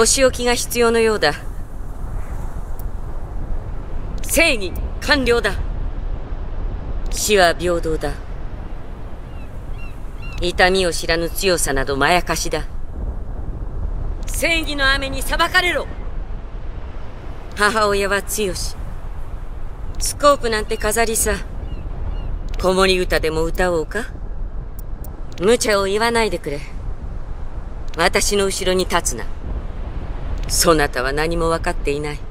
お仕置きが必要のようだ。正義完了だ。死は平等だ。痛みを知らぬ強さなどまやかしだ。正義の雨に裁かれろ。母親は強し。スコープなんて飾りさ。子守歌でも歌おうか。無茶を言わないでくれ。私の後ろに立つな。そなたは何も分かっていない。